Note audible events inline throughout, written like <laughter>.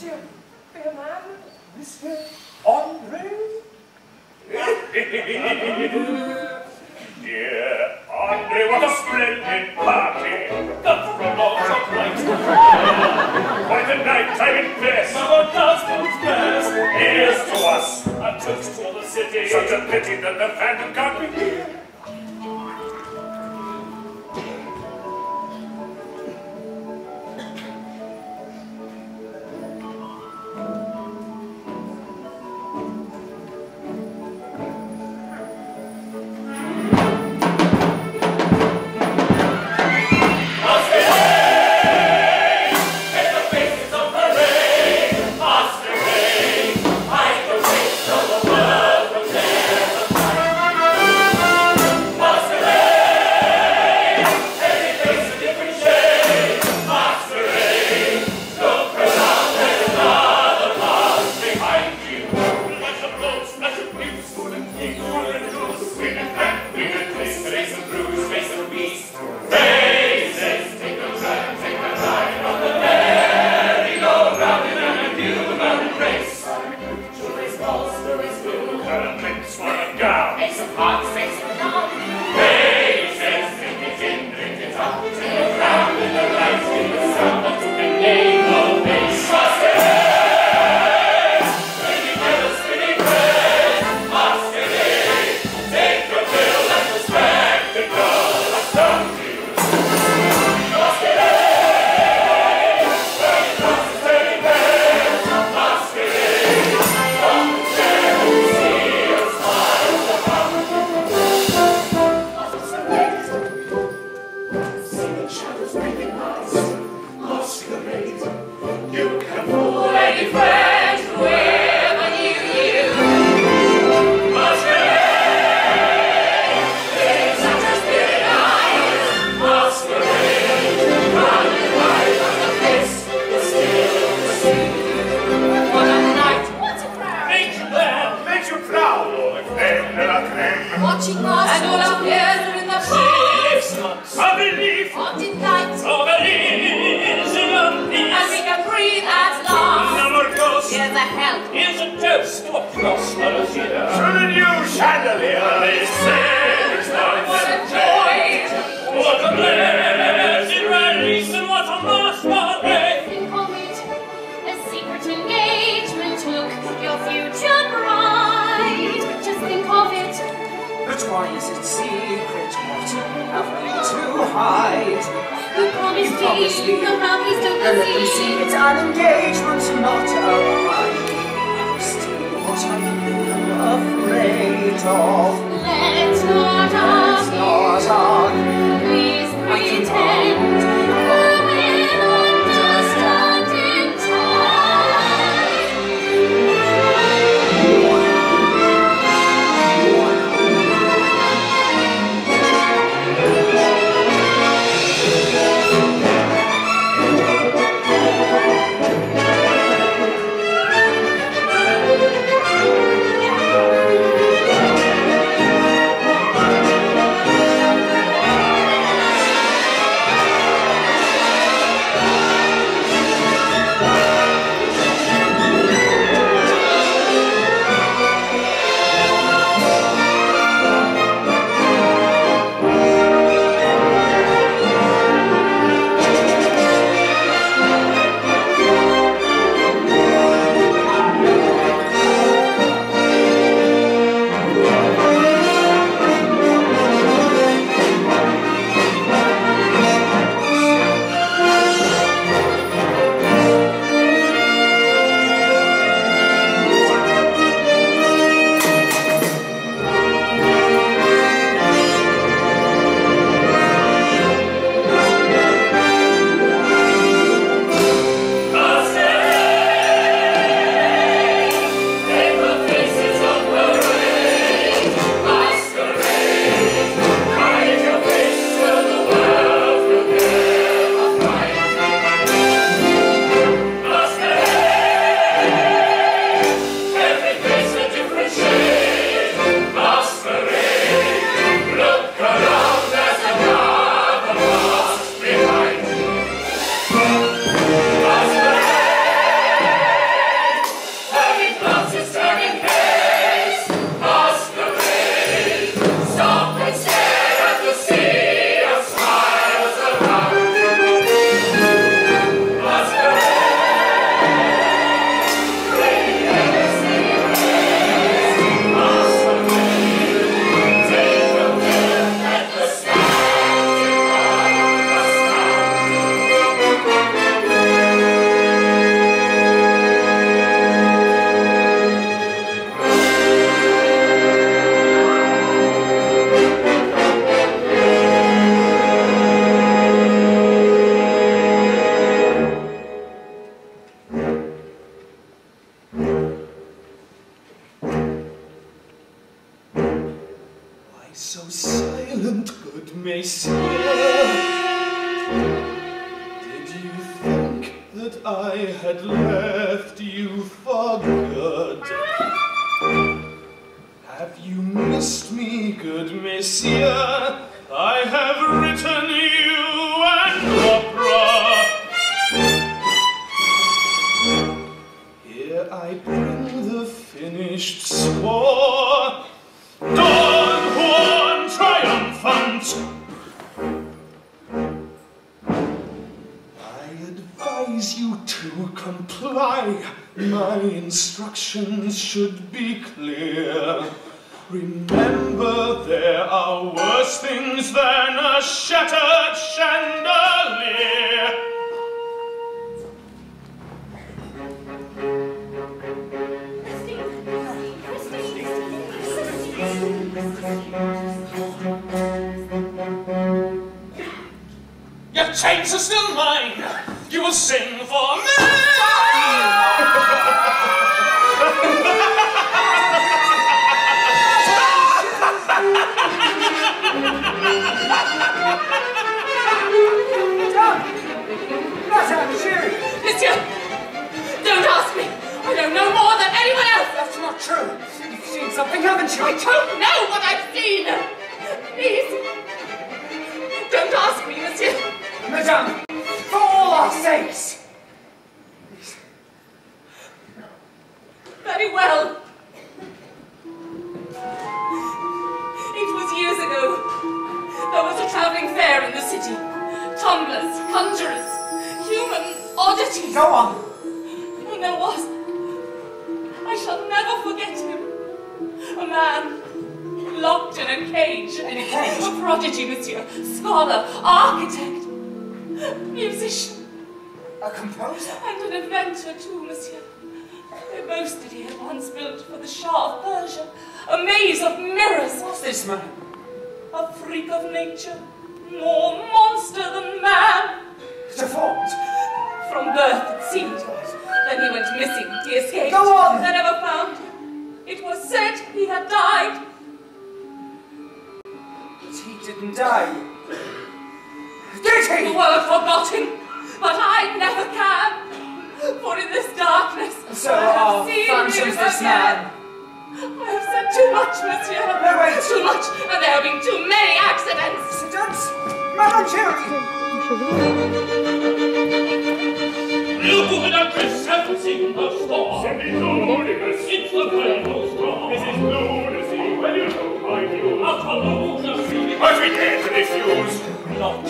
Monsieur, Firmin, Monsieur Andre? Dear Andre, what a splendid party! The prolongs of light. Quite a night time in Paris. Our husband's best. Here's to us. A toast to the city. Such a pity that the phantom can't be here. tries its secret, what have we to hide? You promised You promised me, somehow he's still and let them see it's an engagement, not a lie. Still, what I am afraid of. Let's not. Let's not argue. Please pretend. So silent, good messieurs? Did you think that I had left you for good? Have you missed me, good messieurs? I have written you an opera. Here I bring the finished My instructions should be clear. Remember, there are worse things than a shattered chandelier. Your chains are still mine. You will sing for me. Giry! Monsieur, don't ask me. I don't know more than anyone else. That's not true. You've seen something, haven't you? I don't know what I've seen. Please, don't ask me, Monsieur. Madame, for all our sakes! The Shah of Persia a maze of mirrors. What's this man? A freak of nature, more monster than man. Deformed? From birth, it seemed. Then he went missing. He escaped. Go on! They never found him. It was said he had died. But he didn't die. Did The he? world forgot him, but I never can. For in this darkness, So I have are seen phantoms him this again. man. I have said too much, monsieur. No, wait. Too much, and there have been too many accidents. Accidents? Madame Giry! Look over the Chris in the store. Semi-luminous, it's the final straw. This is lunacy, well you know my view. Utter lunacy, but we can't refuse. Not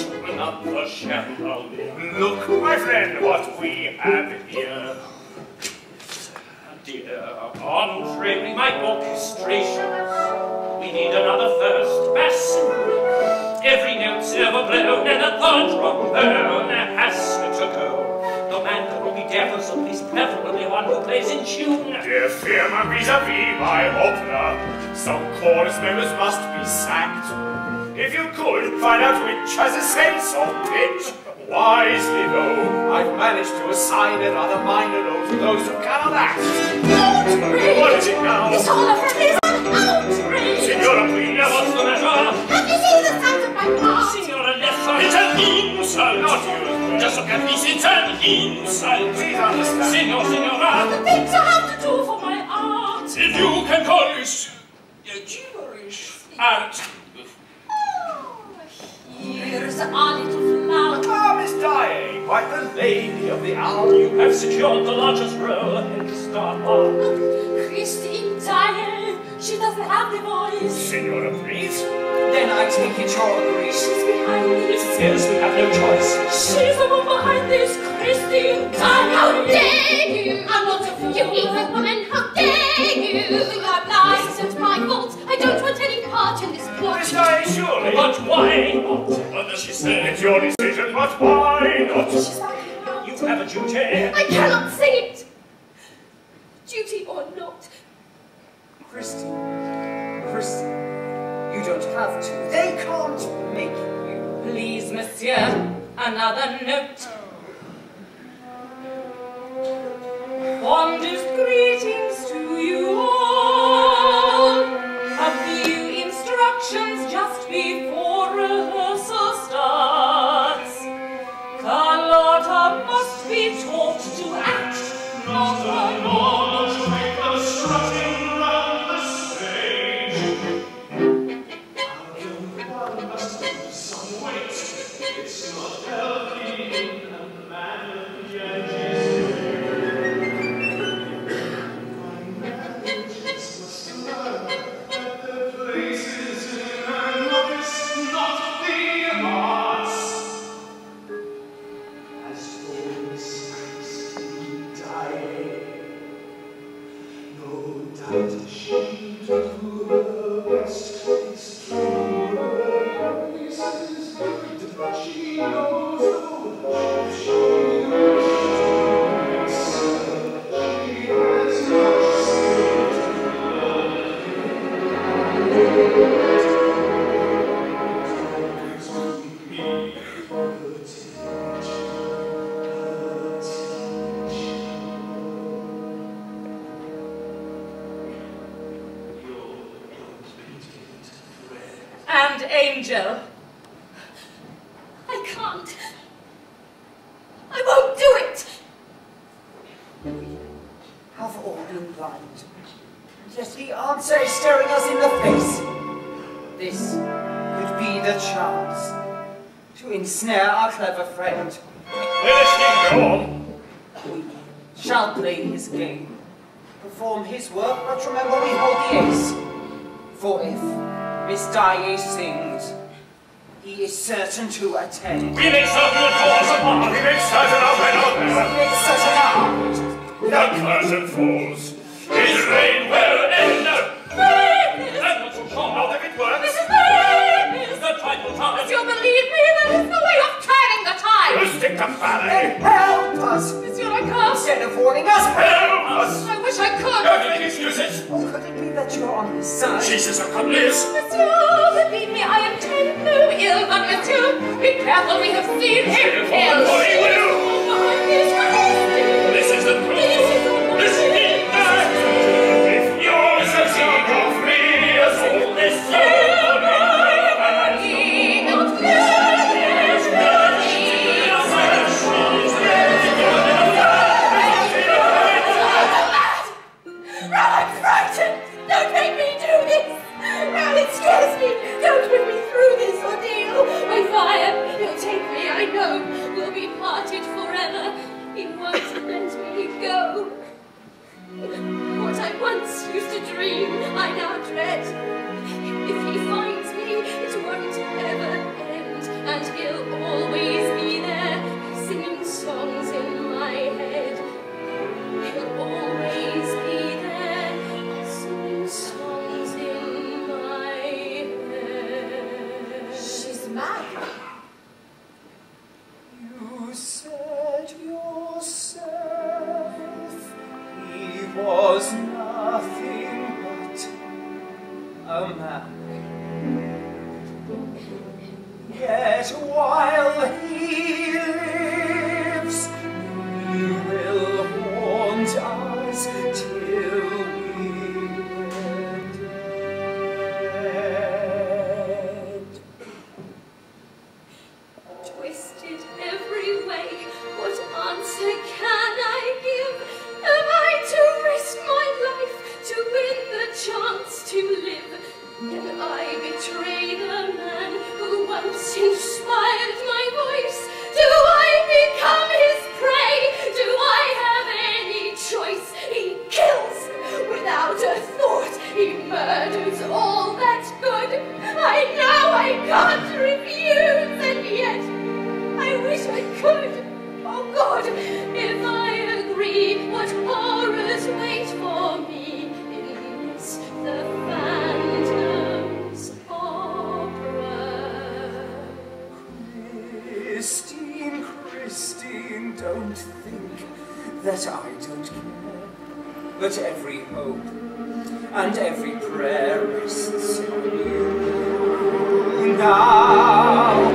chandelier. Look, my friend, what we have here. Dear, training my orchestrations, we need another first bassoon. Every note's ever blown, and a third trombone has to go. No man can be deaf, so please preferably one who plays in tune. Dear Firmin vis-a-vis my opera, some chorus members must be sacked. If you could find out which has a sense of pitch, wisely though, I've managed to assign a rather minor role to those who cannot act. Outrage! What is it now? This whole affair is an outrage! Signora, please, what's the matter? Have you seen the size of my heart? Signora Lessa, it's an insult! Not you, just look at this, it's an insult! Please understand. Signor, signora, Things I have to do for my art. if you can call this gibberish art. Here's our little flower. Miss Daae, quite the lady of the hour. You have secured the largest role in Star Wars. Christine Daae, she doesn't have the voice. Signora, please. Then I take it you're agree. She's behind this. Yes, we have no choice. She's the one behind this Christine Daae. How dare you? I'm not a fool. You evil woman, how dare you? You think part in this plot. Daae, surely. But why not? What does she say? It's your decision, but why not? She's. You have a duty. I cannot sing it. Duty or not. Christy. Christy. You don't have to. They can't make you. Please, monsieur, another note. Oh. Fondest greetings to you all. can't. I won't do it. We have all been blind. Yet the answer is staring us in the face. This could be the chance to ensnare our clever friend. Let us go on. We shall play his game, perform his work, but remember we hold the ace. For if Miss Daae sings, is certain to attend. We make certain of doors upon. We make certain of when others. We make certain of... the curtain falls. It's all that's good. I know I can't refuse, and yet I wish I could. Oh God, if I agree, what horrors wait for me in this the phantom's opera? Christine, Christine, don't think that I don't care, that every hope and every prayer rests on you now.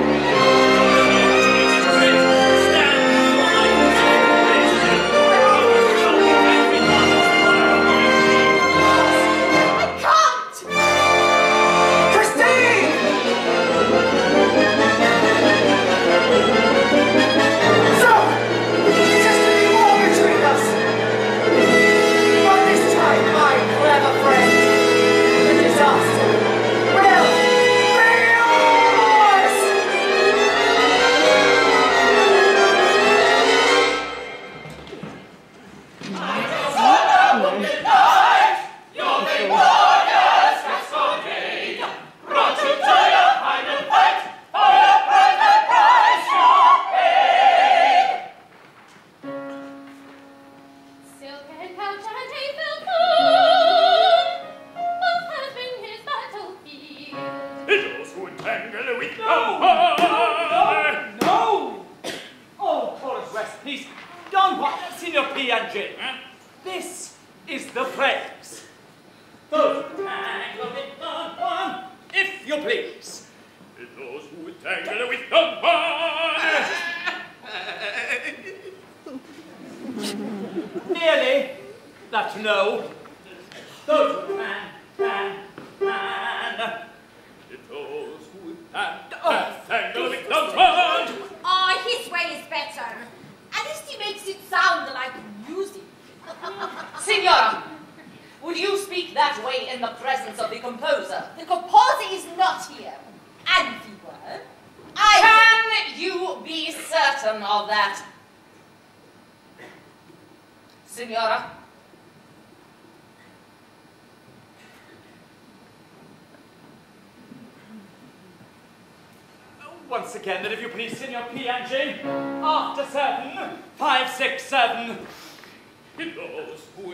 If you please. Those who tangle with Don Juan. <laughs> Nearly. That no. Those who tan, tan, tan. Those who oh. tan- tangle with Don Juan. Oh, his way is better. At least he makes it sound like music. Signora, would you speak that way in the presence of the composer? The composer is not here. And if he were, I... Can you be certain of that? Signora? Once again, then, if you please, Signor Piangi. After seven, five, six, seven. Those who